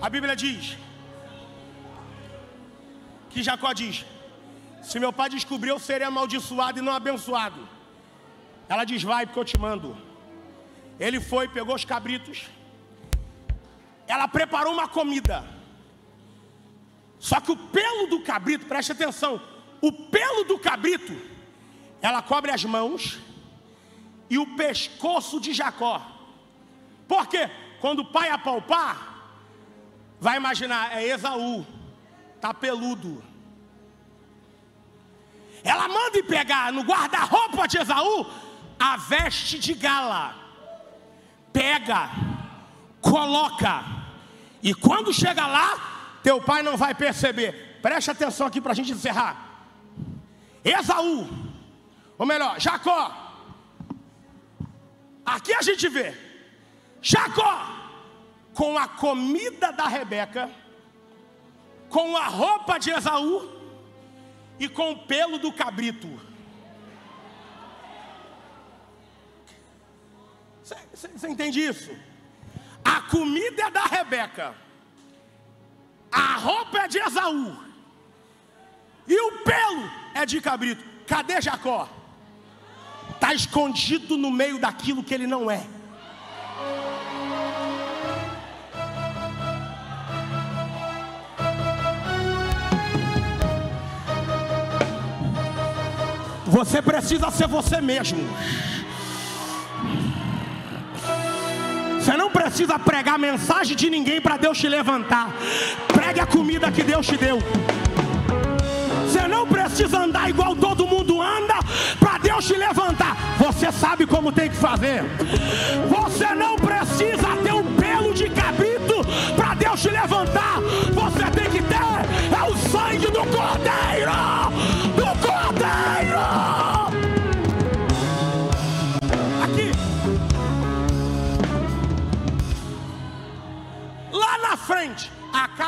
A Bíblia diz que Jacó diz: Se meu pai descobrir, eu serei amaldiçoado e não abençoado. Ela diz: Vai, porque eu te mando. Ele foi, pegou os cabritos. Ela preparou uma comida. Só que o pelo do cabrito, preste atenção, o pelo do cabrito, ela cobre as mãos e o pescoço de Jacó. Por quê? Quando o pai apalpar, vai imaginar, é Esaú, tá peludo. Ela manda ir pegar no guarda-roupa de Esaú a veste de gala. Pega, coloca, e quando chega lá, teu pai não vai perceber. Preste atenção aqui para a gente encerrar. Esaú, ou melhor, Jacó. Aqui a gente vê Jacó com a comida da Rebeca, com a roupa de Esaú e com o pelo do cabrito. Você entende isso? A comida é da Rebeca, a roupa é de Esaú, e o pelo é de cabrito. Cadê Jacó? Está escondido no meio daquilo que ele não é. Você precisa ser você mesmo. Você não precisa pregar mensagem de ninguém para Deus te levantar. Pregue a comida que Deus te deu. Você não precisa andar igual todo mundo anda para Deus te levantar. Você sabe como tem que fazer. Você não precisa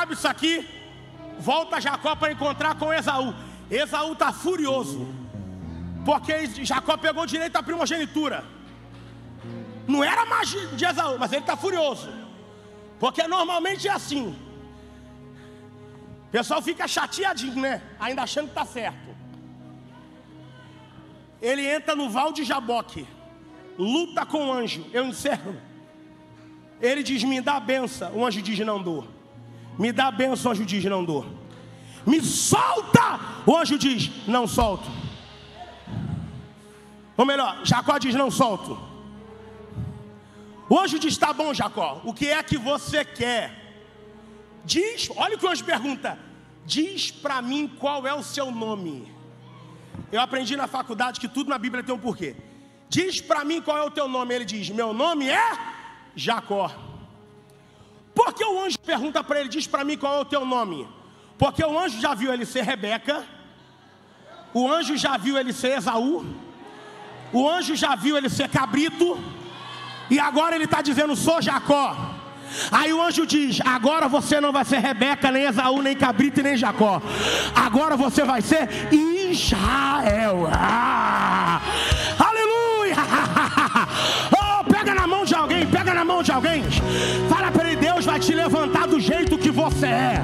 acaba isso aqui volta Jacó para encontrar com Esaú. Esaú está furioso, porque Jacó pegou direito à primogenitura. Não era mais de Esaú, mas ele está furioso, porque normalmente é assim. O pessoal fica chateadinho, né? Ainda achando que está certo. Ele entra no val de Jaboque, luta com o anjo. Eu encerro. Ele diz: Me dá a benção. O anjo diz: Não dou. Me dá a benção, o anjo diz: Não dou. Me solta, o anjo diz: Não solto. Ou melhor, Jacó diz: Não solto. O anjo diz: Tá bom, Jacó, o que é que você quer? Diz, olha o que o anjo pergunta: Diz para mim qual é o seu nome. Eu aprendi na faculdade que tudo na Bíblia tem um porquê. Diz para mim qual é o teu nome. Ele diz: Meu nome é Jacó. Por que o anjo pergunta para ele, diz para mim qual é o teu nome? Porque o anjo já viu ele ser Rebeca, o anjo já viu ele ser Esaú, o anjo já viu ele ser cabrito, e agora ele está dizendo: sou Jacó. Aí o anjo diz: Agora você não vai ser Rebeca, nem Esaú, nem Cabrito, nem Jacó. Agora você vai ser Israel. Ah, aleluia! Oh, pega na mão de alguém, pega na mão de alguém. Fala Deus vai te levantar do jeito que você é.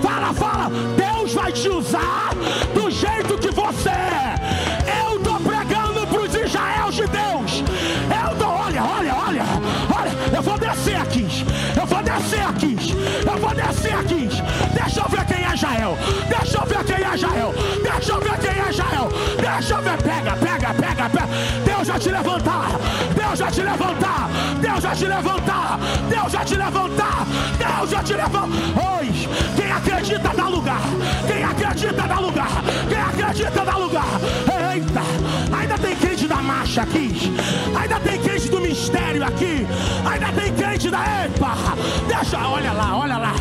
Fala, fala. Deus vai te usar do jeito que você é. Eu estou pregando para os Israel de Deus. Eu tô, olha, olha, olha, olha. Eu vou descer aqui. Eu vou descer aqui. Eu vou descer aqui. Deixa eu ver quem é Israel. Deixa eu ver quem é Israel. Deixa eu ver quem é Israel. Deixa eu ver. Pega, pega, pega, pega. Deus vai te levantar. Deus vai te levantar. Deus vai te levantar. Deus vai te levantar. Deus vai te levantar. Hoje, quem acredita dá lugar. Quem acredita dá lugar. Quem acredita dá lugar. Eita, ainda tem crente da marcha aqui. Ainda tem crente do mistério aqui. Ainda tem crente da EPA. Deixa, olha lá, olha lá.